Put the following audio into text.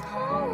home.